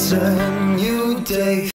It's a new day.